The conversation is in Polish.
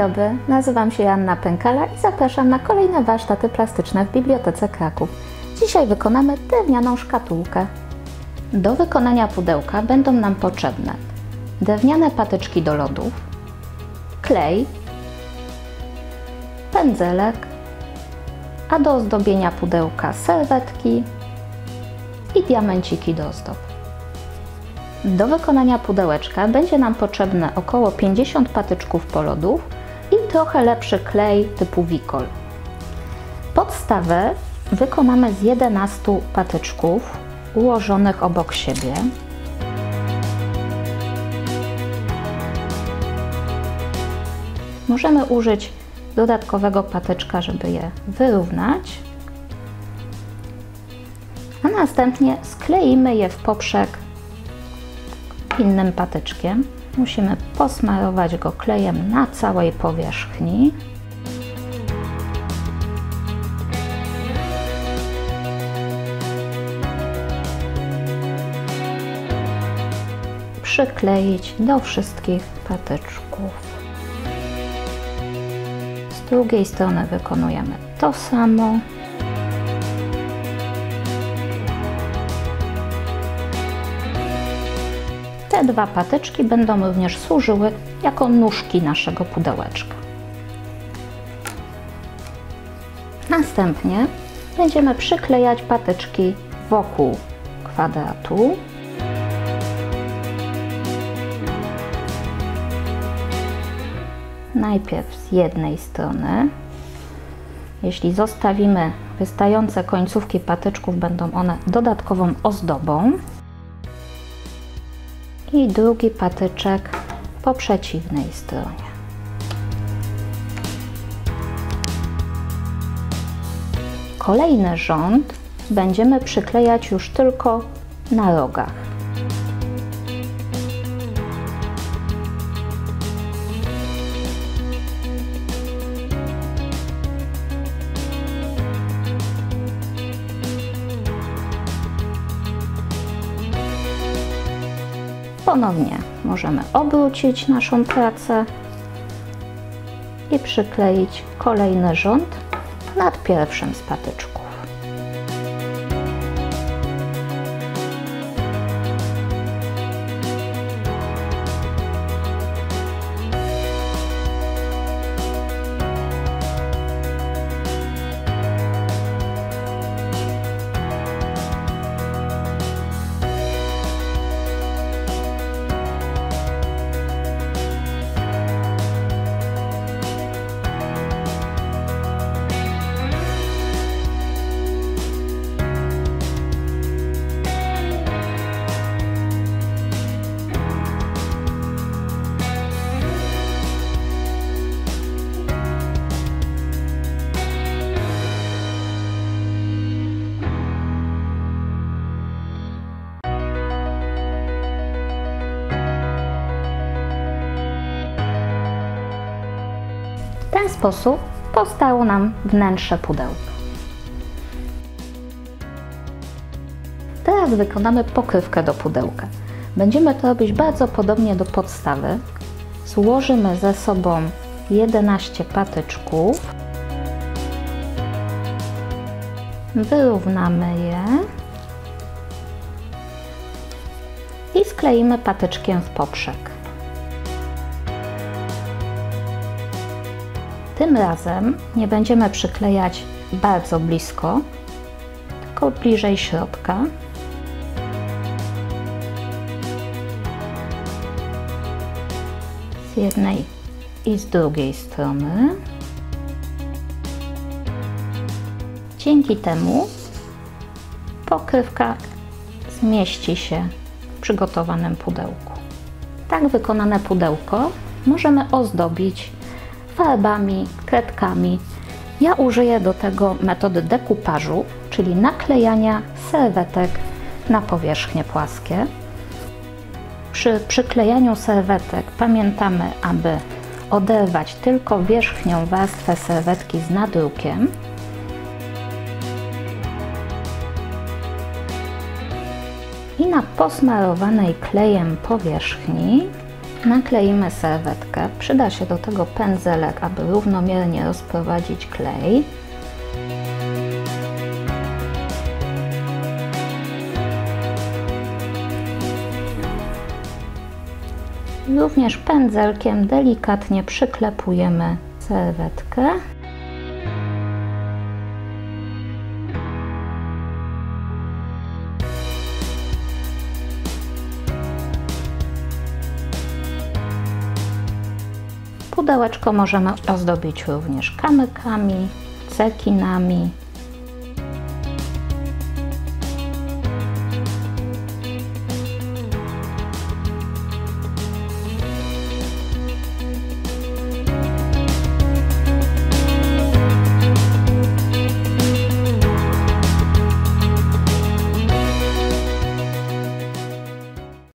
dobry, nazywam się Joanna Pękala i zapraszam na kolejne warsztaty plastyczne w Bibliotece Kraków. Dzisiaj wykonamy drewnianą szkatułkę. Do wykonania pudełka będą nam potrzebne drewniane patyczki do lodów, klej, pędzelek, a do ozdobienia pudełka serwetki i diamenciki do ozdób. Do wykonania pudełeczka będzie nam potrzebne około 50 patyczków polodów trochę lepszy klej typu Wikol. Podstawę wykonamy z 11 patyczków ułożonych obok siebie. Możemy użyć dodatkowego patyczka, żeby je wyrównać. A następnie skleimy je w poprzek innym patyczkiem. Musimy posmarować go klejem na całej powierzchni. Przykleić do wszystkich patyczków. Z drugiej strony wykonujemy to samo. Te dwa patyczki będą również służyły jako nóżki naszego pudełeczka. Następnie będziemy przyklejać patyczki wokół kwadratu. Najpierw z jednej strony. Jeśli zostawimy wystające końcówki patyczków, będą one dodatkową ozdobą i drugi patyczek po przeciwnej stronie. Kolejny rząd będziemy przyklejać już tylko na rogach. Ponownie możemy obrócić naszą pracę i przykleić kolejny rząd nad pierwszym z. ten sposób powstało nam wnętrze pudełka. Teraz wykonamy pokrywkę do pudełka. Będziemy to robić bardzo podobnie do podstawy. Złożymy ze sobą 11 patyczków. Wyrównamy je i skleimy patyczkiem w poprzek. Tym razem nie będziemy przyklejać bardzo blisko, tylko bliżej środka. Z jednej i z drugiej strony. Dzięki temu pokrywka zmieści się w przygotowanym pudełku. Tak wykonane pudełko możemy ozdobić farbami, kredkami. Ja użyję do tego metody dekupażu, czyli naklejania serwetek na powierzchnie płaskie. Przy przyklejaniu serwetek pamiętamy, aby oderwać tylko wierzchnią warstwę serwetki z nadrukiem. I na posmarowanej klejem powierzchni Nakleimy serwetkę. Przyda się do tego pędzelek, aby równomiernie rozprowadzić klej. Również pędzelkiem delikatnie przyklepujemy serwetkę. Pudełeczko możemy ozdobić również kamykami, cekinami,